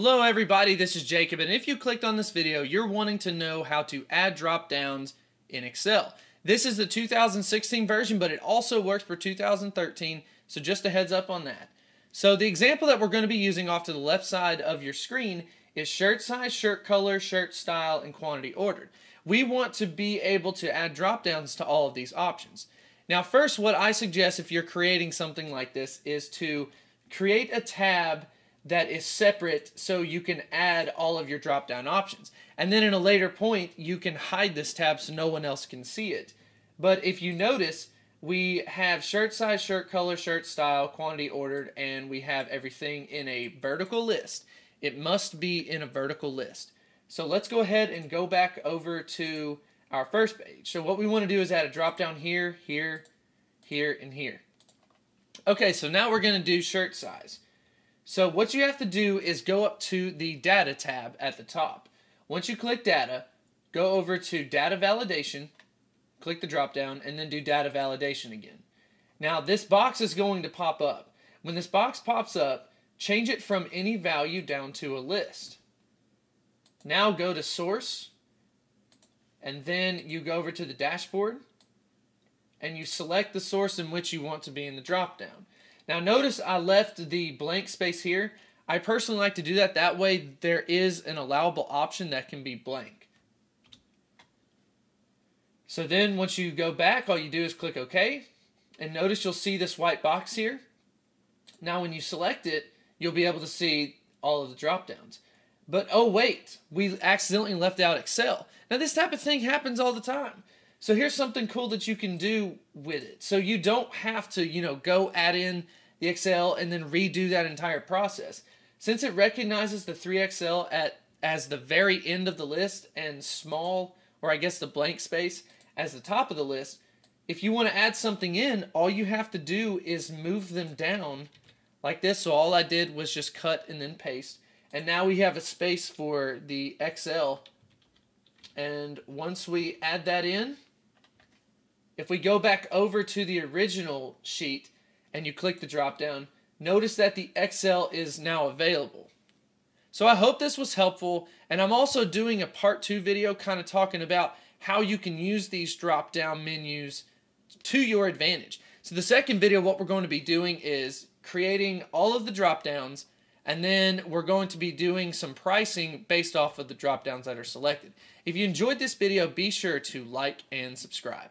Hello everybody, this is Jacob, and if you clicked on this video, you're wanting to know how to add drop downs in Excel. This is the 2016 version, but it also works for 2013, so just a heads up on that. So the example that we're going to be using off to the left side of your screen is shirt size, shirt color, shirt style, and quantity ordered. We want to be able to add drop downs to all of these options. Now first, what I suggest if you're creating something like this is to create a tab that is separate so you can add all of your drop down options. And then in a later point, you can hide this tab so no one else can see it. But if you notice, we have shirt size, shirt color, shirt style, quantity ordered, and we have everything in a vertical list. It must be in a vertical list. So let's go ahead and go back over to our first page. So what we want to do is add a drop down here, here, here, and here. Okay, so now we're going to do shirt size. So what you have to do is go up to the Data tab at the top. Once you click Data, go over to Data Validation, click the drop down, and then do Data Validation again. Now this box is going to pop up. When this box pops up, change it from any value down to a list. Now go to Source, and then you go over to the dashboard, and you select the source in which you want to be in the drop down. Now notice I left the blank space here. I personally like to do that. That way there is an allowable option that can be blank. So then once you go back, all you do is click OK. And notice you'll see this white box here. Now when you select it, you'll be able to see all of the drop downs. But oh wait, we accidentally left out XL. Now this type of thing happens all the time. So here's something cool that you can do with it. So you don't have to, you know, go add in the XL and then redo that entire process. Since it recognizes the 3XL at as the very end of the list and small, or I guess the blank space, as the top of the list, if you want to add something in, all you have to do is move them down like this. So all I did was just cut and then paste. And now we have a space for the XL. And once we add that in, if we go back over to the original sheet and you click the drop down, notice that the XL is now available. So I hope this was helpful and I'm also doing a part two video kind of talking about how you can use these drop down menus to your advantage. So the second video what we're going to be doing is creating all of the drop downs and then we're going to be doing some pricing based off of the drop downs that are selected. If you enjoyed this video, be sure to like and subscribe.